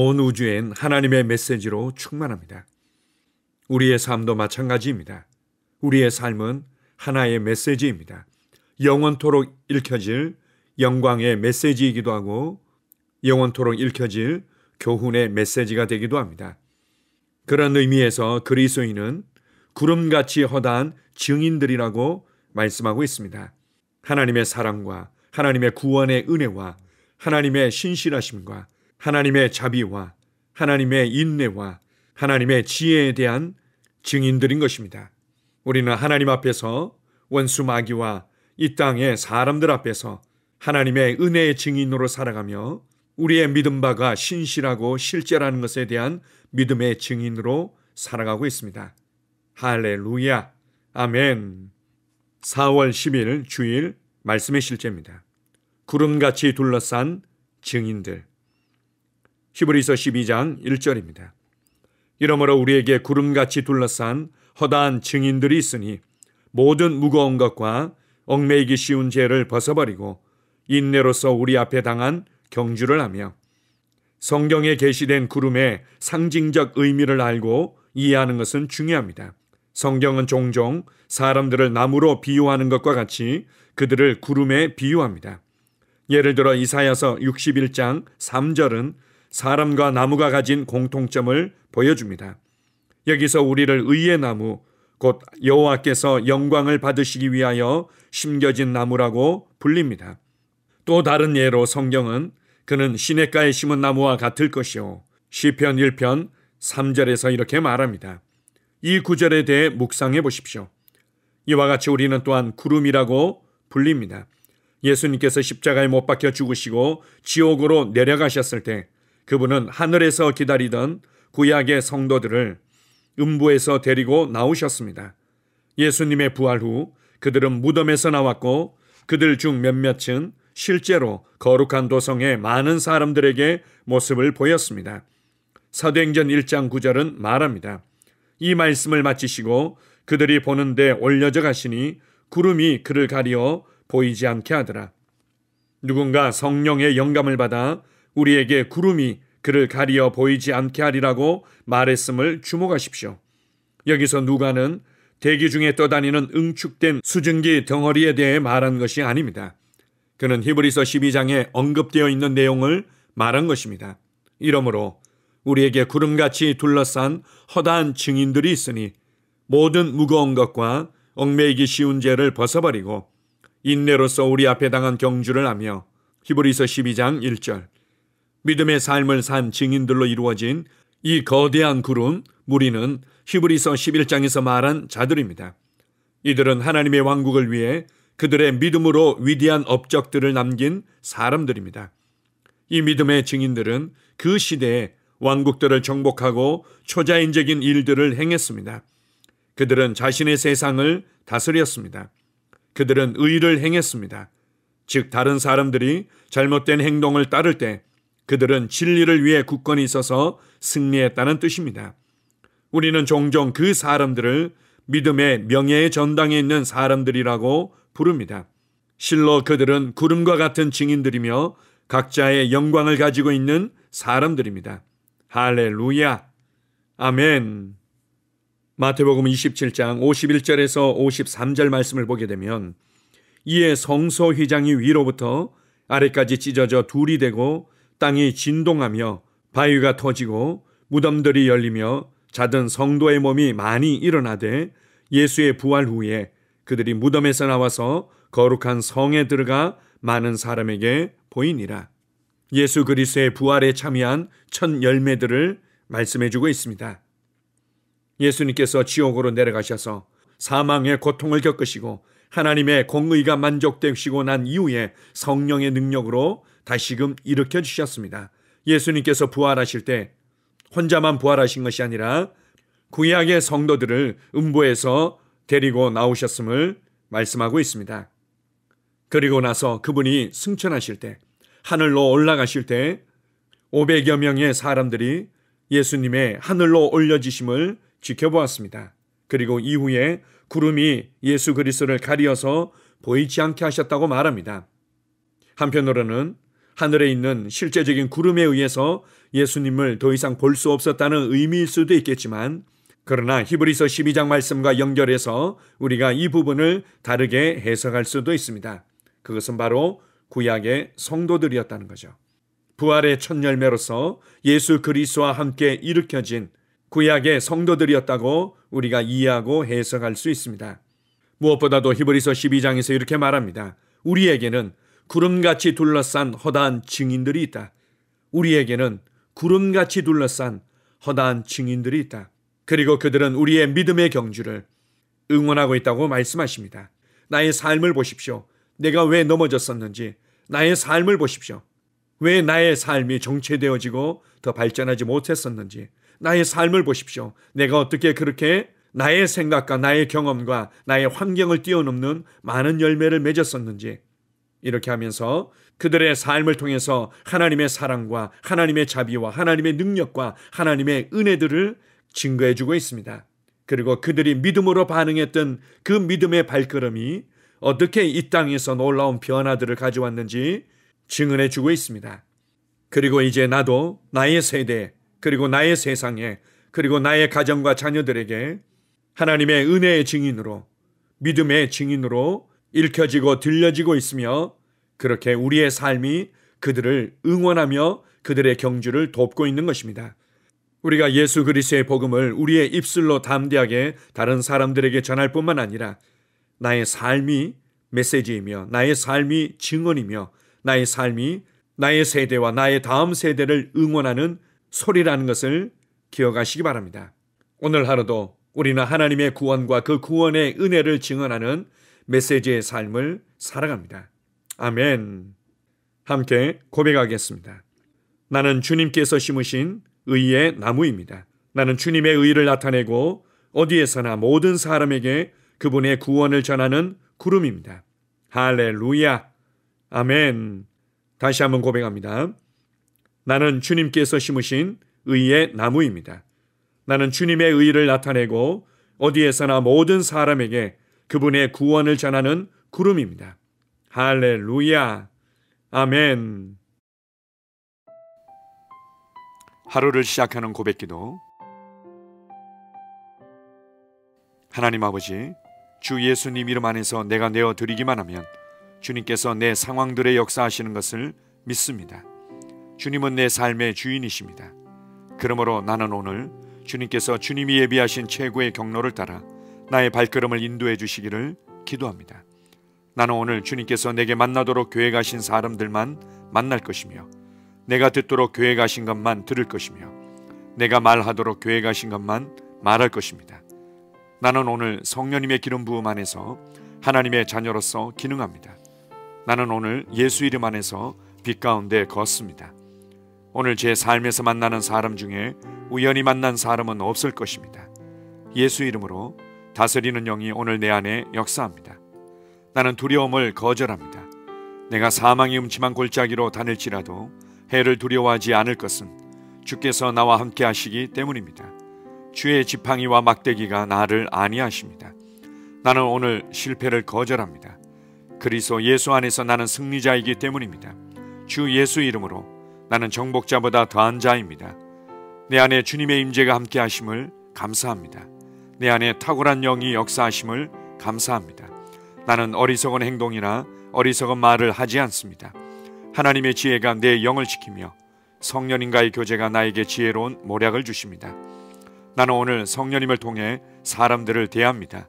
온 우주엔 하나님의 메시지로 충만합니다. 우리의 삶도 마찬가지입니다. 우리의 삶은 하나의 메시지입니다. 영원토록 읽혀질 영광의 메시지이기도 하고 영원토록 읽혀질 교훈의 메시지가 되기도 합니다. 그런 의미에서 그리스도인은 구름같이 허다한 증인들이라고 말씀하고 있습니다. 하나님의 사랑과 하나님의 구원의 은혜와 하나님의 신실하심과 하나님의 자비와 하나님의 인내와 하나님의 지혜에 대한 증인들인 것입니다. 우리는 하나님 앞에서 원수 마귀와 이 땅의 사람들 앞에서 하나님의 은혜의 증인으로 살아가며 우리의 믿음 바가 신실하고 실제라는 것에 대한 믿음의 증인으로 살아가고 있습니다. 할렐루야. 아멘. 4월 10일 주일 말씀의 실제입니다. 구름같이 둘러싼 증인들. 히브리서 12장 1절입니다. 이러므로 우리에게 구름같이 둘러싼 허다한 증인들이 있으니 모든 무거운 것과 얽매이기 쉬운 죄를 벗어버리고 인내로서 우리 앞에 당한 경주를 하며 성경에 게시된 구름의 상징적 의미를 알고 이해하는 것은 중요합니다. 성경은 종종 사람들을 나무로 비유하는 것과 같이 그들을 구름에 비유합니다. 예를 들어 이사야서 61장 3절은 사람과 나무가 가진 공통점을 보여줍니다. 여기서 우리를 의의 나무, 곧 여호와께서 영광을 받으시기 위하여 심겨진 나무라고 불립니다. 또 다른 예로 성경은 그는 시냇가에 심은 나무와 같을 것이요. 시편 1편 3절에서 이렇게 말합니다. 이 구절에 대해 묵상해 보십시오. 이와 같이 우리는 또한 구름이라고 불립니다. 예수님께서 십자가에 못 박혀 죽으시고 지옥으로 내려가셨을 때 그분은 하늘에서 기다리던 구약의 성도들을 음부에서 데리고 나오셨습니다. 예수님의 부활 후 그들은 무덤에서 나왔고 그들 중 몇몇은 실제로 거룩한 도성의 많은 사람들에게 모습을 보였습니다. 사도행전 1장 9절은 말합니다. 이 말씀을 마치시고 그들이 보는데 올려져 가시니 구름이 그를 가리어 보이지 않게 하더라. 누군가 성령의 영감을 받아 우리에게 구름이 그를 가리어 보이지 않게 하리라고 말했음을 주목하십시오. 여기서 누가는 대기 중에 떠다니는 응축된 수증기 덩어리에 대해 말한 것이 아닙니다. 그는 히브리서 12장에 언급되어 있는 내용을 말한 것입니다. 이러므로 우리에게 구름같이 둘러싼 허다한 증인들이 있으니 모든 무거운 것과 얽매이기 쉬운 죄를 벗어버리고 인내로서 우리 앞에 당한 경주를 하며 히브리서 12장 1절 믿음의 삶을 산 증인들로 이루어진 이 거대한 구름 무리는 히브리서 11장에서 말한 자들입니다. 이들은 하나님의 왕국을 위해 그들의 믿음으로 위대한 업적들을 남긴 사람들입니다. 이 믿음의 증인들은 그 시대에 왕국들을 정복하고 초자연적인 일들을 행했습니다. 그들은 자신의 세상을 다스렸습니다. 그들은 의를 행했습니다. 즉, 다른 사람들이 잘못된 행동을 따를 때 그들은 진리를 위해 굳건히 있어서 승리했다는 뜻입니다. 우리는 종종 그 사람들을 믿음의 명예의 전당에 있는 사람들이라고 부릅니다. 실로 그들은 구름과 같은 증인들이며 각자의 영광을 가지고 있는 사람들입니다. 할렐루야. 아멘. 마태복음 27장 51절에서 53절 말씀을 보게 되면 이에 성소 휘장이 위로부터 아래까지 찢어져 둘이 되고 땅이 진동하며 바위가 터지고 무덤들이 열리며 자든 성도의 몸이 많이 일어나되 예수의 부활 후에 그들이 무덤에서 나와서 거룩한 성에 들어가 많은 사람에게 보이니라. 예수 그리스의 부활에 참여한 첫 열매들을 말씀해 주고 있습니다. 예수님께서 지옥으로 내려가셔서 사망의 고통을 겪으시고 하나님의 공의가 만족되시고 난 이후에 성령의 능력으로 다시금 일으켜 주셨습니다. 예수님께서 부활하실 때 혼자만 부활하신 것이 아니라 구약의 성도들을 음부에서 데리고 나오셨음을 말씀하고 있습니다. 그리고 나서 그분이 승천하실 때 하늘로 올라가실 때 500여 명의 사람들이 예수님의 하늘로 올려지심을 지켜보았습니다. 그리고 이후에 구름이 예수 그리스도를 가리어서 보이지 않게 하셨다고 말합니다. 한편으로는 하늘에 있는 실제적인 구름에 의해서 예수님을 더 이상 볼 수 없었다는 의미일 수도 있겠지만 그러나 히브리서 12장 말씀과 연결해서 우리가 이 부분을 다르게 해석할 수도 있습니다. 그것은 바로 구약의 성도들이었다는 거죠. 부활의 첫 열매로서 예수 그리스도와 함께 일으켜진 구약의 성도들이었다고 우리가 이해하고 해석할 수 있습니다. 무엇보다도 히브리서 12장에서 이렇게 말합니다. 우리에게는 구름같이 둘러싼 허다한 증인들이 있다. 우리에게는 구름같이 둘러싼 허다한 증인들이 있다. 그리고 그들은 우리의 믿음의 경주를 응원하고 있다고 말씀하십니다. 나의 삶을 보십시오. 내가 왜 넘어졌었는지, 나의 삶을 보십시오. 왜 나의 삶이 정체되어지고 더 발전하지 못했었는지, 나의 삶을 보십시오. 내가 어떻게 그렇게 나의 생각과 나의 경험과 나의 환경을 뛰어넘는 많은 열매를 맺었었는지, 이렇게 하면서 그들의 삶을 통해서 하나님의 사랑과 하나님의 자비와 하나님의 능력과 하나님의 은혜들을 증거해 주고 있습니다. 그리고 그들이 믿음으로 반응했던 그 믿음의 발걸음이 어떻게 이 땅에서 놀라운 변화들을 가져왔는지 증언해 주고 있습니다. 그리고 이제 나도 나의 세대, 그리고 나의 세상에, 그리고 나의 가정과 자녀들에게 하나님의 은혜의 증인으로, 믿음의 증인으로 읽혀지고 들려지고 있으며 그렇게 우리의 삶이 그들을 응원하며 그들의 경주를 돕고 있는 것입니다. 우리가 예수 그리스의 복음을 우리의 입술로 담대하게 다른 사람들에게 전할 뿐만 아니라 나의 삶이 메시지이며 나의 삶이 증언이며 나의 삶이 나의 세대와 나의 다음 세대를 응원하는 소리라는 것을 기억하시기 바랍니다. 오늘 하루도 우리는 하나님의 구원과 그 구원의 은혜를 증언하는 메시지의 삶을 살아갑니다. 아멘. 함께 고백하겠습니다. 나는 주님께서 심으신 의의 나무입니다. 나는 주님의 의를 나타내고 어디에서나 모든 사람에게 그분의 구원을 전하는 구름입니다. 할렐루야. 아멘. 다시 한번 고백합니다. 나는 주님께서 심으신 의의 나무입니다. 나는 주님의 의를 나타내고 어디에서나 모든 사람에게 그분의 구원을 전하는 구름입니다. 할렐루야. 아멘. 하루를 시작하는 고백 기도 하나님 아버지 주 예수님 이름 안에서 내가 내어 드리기만 하면 주님께서 내 상황들의 역사하시는 것을 믿습니다. 주님은 내 삶의 주인이십니다. 그러므로 나는 오늘 주님께서 주님이 예비하신 최고의 경로를 따라 나의 발걸음을 인도해 주시기를 기도합니다. 나는 오늘 주님께서 내게 만나도록 교회 가신 사람들만 만날 것이며 내가 듣도록 교회 가신 것만 들을 것이며 내가 말하도록 교회 가신 것만 말할 것입니다. 나는 오늘 성령님의 기름 부음 안에서 하나님의 자녀로서 기능합니다. 나는 오늘 예수 이름 안에서 빛 가운데 걷습니다. 오늘 제 삶에서 만나는 사람 중에 우연히 만난 사람은 없을 것입니다. 예수 이름으로 다스리는 영이 오늘 내 안에 역사합니다. 나는 두려움을 거절합니다. 내가 사망의 음침한 골짜기로 다닐지라도 해를 두려워하지 않을 것은 주께서 나와 함께 하시기 때문입니다. 주의 지팡이와 막대기가 나를 안위하십니다. 나는 오늘 실패를 거절합니다. 그리스도 예수 안에서 나는 승리자이기 때문입니다. 주 예수 이름으로 나는 정복자보다 더한 자입니다. 내 안에 주님의 임재가 함께 하심을 감사합니다. 내 안에 탁월한 영이 역사하심을 감사합니다. 나는 어리석은 행동이나 어리석은 말을 하지 않습니다. 하나님의 지혜가 내 영을 지키며 성령님과의 교제가 나에게 지혜로운 모략을 주십니다. 나는 오늘 성령님을 통해 사람들을 대합니다.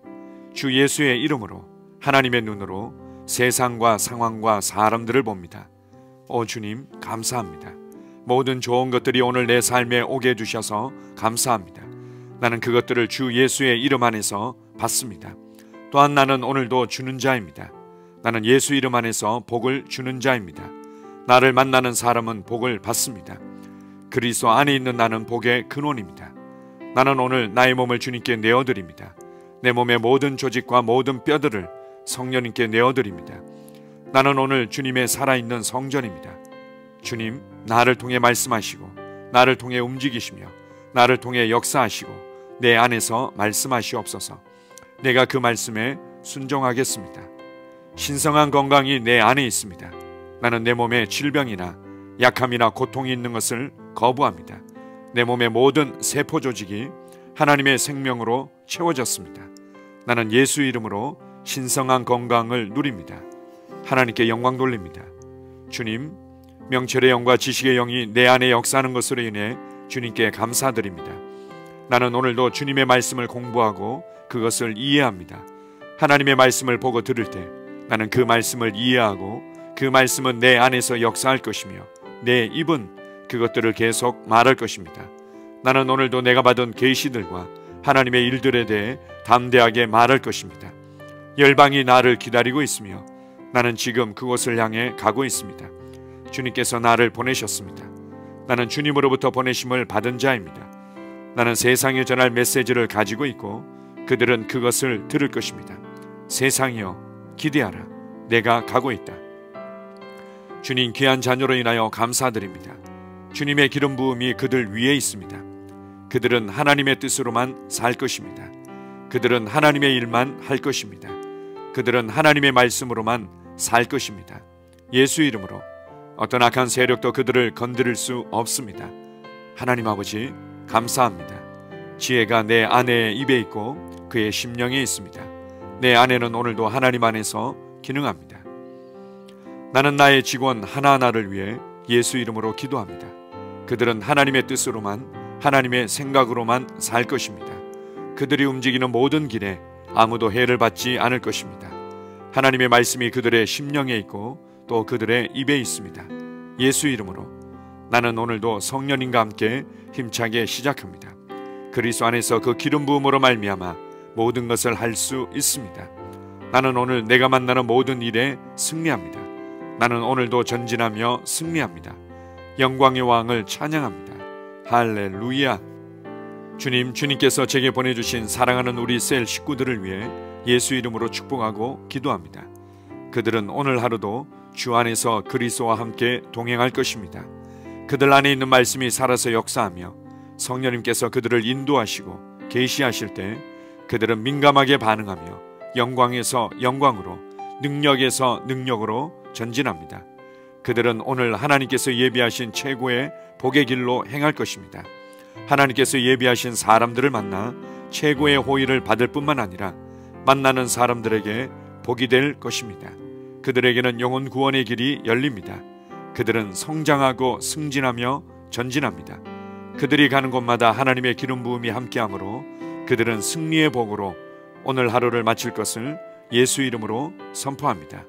주 예수의 이름으로 하나님의 눈으로 세상과 상황과 사람들을 봅니다. 오 주님 감사합니다. 모든 좋은 것들이 오늘 내 삶에 오게 해주셔서 감사합니다. 나는 그것들을 주 예수의 이름 안에서 받습니다. 또한 나는 오늘도 주는 자입니다. 나는 예수 이름 안에서 복을 주는 자입니다. 나를 만나는 사람은 복을 받습니다. 그리스도 안에 있는 나는 복의 근원입니다. 나는 오늘 나의 몸을 주님께 내어 드립니다. 내 몸의 모든 조직과 모든 뼈들을 성령님께 내어 드립니다. 나는 오늘 주님의 살아있는 성전입니다. 주님, 나를 통해 말씀하시고, 나를 통해 움직이시며, 나를 통해 역사하시고, 내 안에서 말씀하시옵소서. 내가 그 말씀에 순종하겠습니다. 신성한 건강이 내 안에 있습니다. 나는 내 몸에 질병이나 약함이나 고통이 있는 것을 거부합니다. 내 몸의 모든 세포 조직이 하나님의 생명으로 채워졌습니다. 나는 예수 이름으로 신성한 건강을 누립니다. 하나님께 영광 돌립니다. 주님, 명철의 영과 지식의 영이 내 안에 역사하는 것으로 인해 주님께 감사드립니다. 나는 오늘도 주님의 말씀을 공부하고 그것을 이해합니다. 하나님의 말씀을 보고 들을 때 나는 그 말씀을 이해하고 그 말씀은 내 안에서 역사할 것이며 내 입은 그것들을 계속 말할 것입니다. 나는 오늘도 내가 받은 계시들과 하나님의 일들에 대해 담대하게 말할 것입니다. 열방이 나를 기다리고 있으며 나는 지금 그곳을 향해 가고 있습니다. 주님께서 나를 보내셨습니다. 나는 주님으로부터 보내심을 받은 자입니다. 나는 세상에 전할 메시지를 가지고 있고 그들은 그것을 들을 것입니다. 세상이여 기대하라. 내가 가고 있다. 주님 귀한 자녀로 인하여 감사드립니다. 주님의 기름 부음이 그들 위에 있습니다. 그들은 하나님의 뜻으로만 살 것입니다. 그들은 하나님의 일만 할 것입니다. 그들은 하나님의 말씀으로만 살 것입니다. 예수 이름으로 어떤 악한 세력도 그들을 건드릴 수 없습니다. 하나님 아버지 감사합니다. 지혜가 내 아내의 입에 있고 그의 심령에 있습니다. 내 아내는 오늘도 하나님 안에서 기능합니다. 나는 나의 직원 하나하나를 위해 예수 이름으로 기도합니다. 그들은 하나님의 뜻으로만 하나님의 생각으로만 살 것입니다. 그들이 움직이는 모든 길에 아무도 해를 받지 않을 것입니다. 하나님의 말씀이 그들의 심령에 있고 또 그들의 입에 있습니다. 예수 이름으로 나는 오늘도 성령님과 함께 힘차게 시작합니다. 그리스도 안에서 그 기름 부음으로 말미암아 모든 것을 할 수 있습니다. 나는 오늘 내가 만나는 모든 일에 승리합니다. 나는 오늘도 전진하며 승리합니다. 영광의 왕을 찬양합니다. 할렐루야. 주님, 주님께서 제게 보내주신 사랑하는 우리 셀 식구들을 위해 예수 이름으로 축복하고 기도합니다. 그들은 오늘 하루도 주 안에서 그리스도와 함께 동행할 것입니다. 그들 안에 있는 말씀이 살아서 역사하며 성령님께서 그들을 인도하시고 계시하실 때 그들은 민감하게 반응하며 영광에서 영광으로 능력에서 능력으로 전진합니다. 그들은 오늘 하나님께서 예비하신 최고의 복의 길로 행할 것입니다. 하나님께서 예비하신 사람들을 만나 최고의 호의를 받을 뿐만 아니라 만나는 사람들에게 복이 될 것입니다. 그들에게는 영혼 구원의 길이 열립니다. 그들은 성장하고 승진하며 전진합니다. 그들이 가는 곳마다 하나님의 기름 부음이 함께하므로 그들은 승리의 복으로 오늘 하루를 마칠 것을 예수 이름으로 선포합니다.